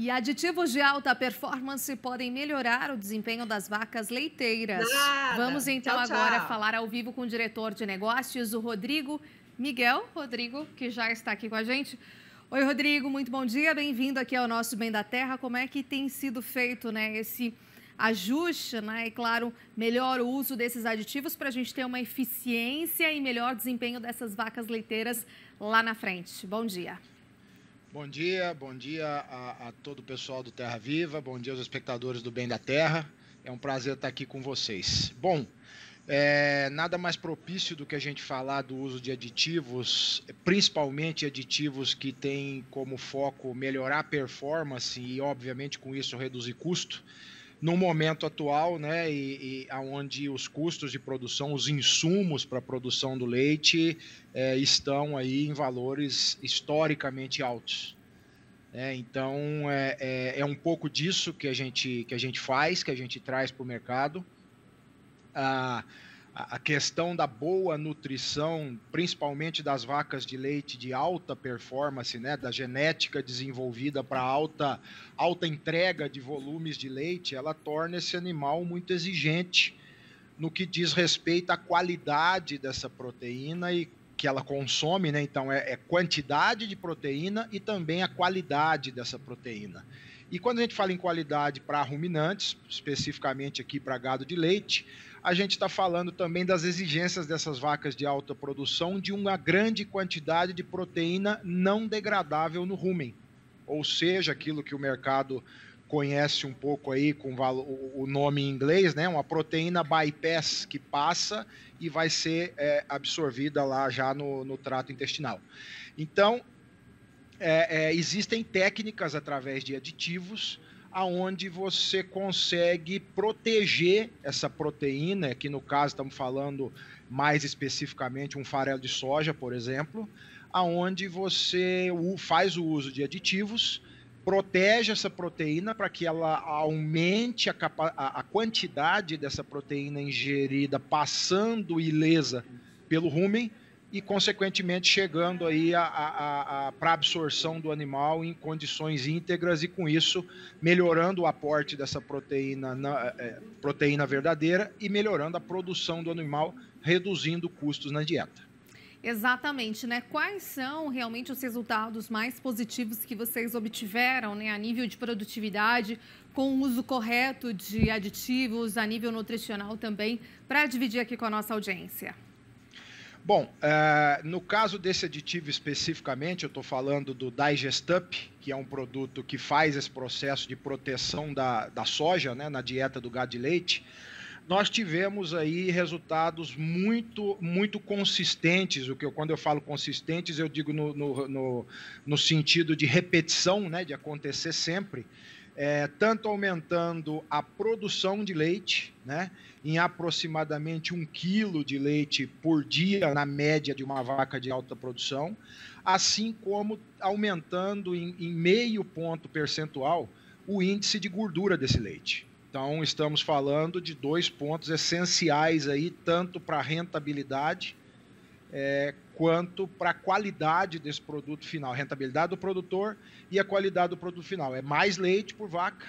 E aditivos de alta performance podem melhorar o desempenho das vacas leiteiras. Nada. Vamos então Tchau, agora tchau. falar ao vivo com o diretor de negócios, o Rodrigo Miguel. Rodrigo, que já está aqui com a gente. Oi, Rodrigo, muito bom dia. Bem-vindo aqui ao nosso Bem da Terra. Como é que tem sido feito né, esse ajuste, né? E, claro, melhor uso desses aditivos para a gente ter uma eficiência e melhor desempenho dessas vacas leiteiras lá na frente. Bom dia. Bom dia, bom dia a, a, todo o pessoal do Terra Viva, bom dia aos espectadores do Bem da Terra. É um prazer estar aqui com vocês. Bom, é, nada mais propício do que a gente falar do uso de aditivos, principalmente aditivos que têm como foco melhorar a performance e, obviamente, com isso reduzir custo no momento atual, né, e, e onde os custos de produção, os insumos para a produção do leite é, estão aí em valores historicamente altos. É, então é, é, é, um pouco disso que a gente que a gente faz, que a gente traz para o mercado. Ah, a questão da boa nutrição, principalmente das vacas de leite de alta performance, né, da genética desenvolvida para alta, alta entrega de volumes de leite, ela torna esse animal muito exigente no que diz respeito à qualidade dessa proteína e que ela consome, né? Então é, é quantidade de proteína e também a qualidade dessa proteína. E quando a gente fala em qualidade para ruminantes, especificamente aqui para gado de leite, a gente está falando também das exigências dessas vacas de alta produção de uma grande quantidade de proteína não degradável no rumen, ou seja, aquilo que o mercado conhece um pouco aí com o nome em inglês, né? Uma proteína bypass que passa e vai ser é, absorvida lá já no, no trato intestinal. Então, é, é, existem técnicas através de aditivos aonde você consegue proteger essa proteína, que no caso estamos falando mais especificamente um farelo de soja, por exemplo, aonde você faz o uso de aditivos, protege essa proteína para que ela aumente a, a, quantidade dessa proteína ingerida passando ilesa pelo rumen e, consequentemente, chegando aí a, a, a para absorção do animal em condições íntegras e, com isso, melhorando o aporte dessa proteína, na, é, proteína verdadeira e melhorando a produção do animal, reduzindo custos na dieta. Exatamente, né? Quais são realmente os resultados mais positivos que vocês obtiveram, né, a nível de produtividade, com o uso correto de aditivos, a nível nutricional também, para dividir aqui com a nossa audiência? Bom, uh, no caso desse aditivo especificamente, eu estou falando do Digestup, que é um produto que faz esse processo de proteção da, da soja né, na dieta do gado de leite. Nós tivemos aí resultados muito, muito consistentes. O que eu, quando eu falo consistentes, eu digo no, no, no, no sentido de repetição, né, de acontecer sempre é, tanto aumentando a produção de leite, né, em aproximadamente um quilo de leite por dia, na média de uma vaca de alta produção, assim como aumentando em, em meio ponto percentual o índice de gordura desse leite. Então, estamos falando de dois pontos essenciais aí, tanto para a rentabilidade é, quanto para a qualidade desse produto final, rentabilidade do produtor e a qualidade do produto final. É mais leite por vaca,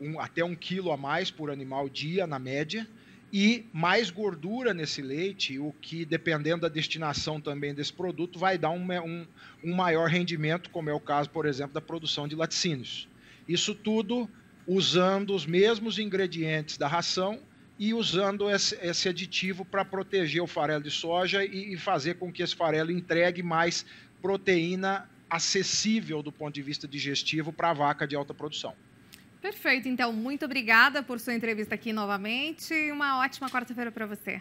um, até um quilo a mais por animal dia, na média, e mais gordura nesse leite, o que, dependendo da destinação também desse produto, vai dar um, um, um maior rendimento, como é o caso, por exemplo, da produção de laticínios. Isso tudo usando os mesmos ingredientes da ração e usando esse, esse aditivo para proteger o farelo de soja e, e fazer com que esse farelo entregue mais proteína acessível do ponto de vista digestivo para a vaca de alta produção. Perfeito, então muito obrigada por sua entrevista aqui novamente. Uma ótima quarta-feira para você.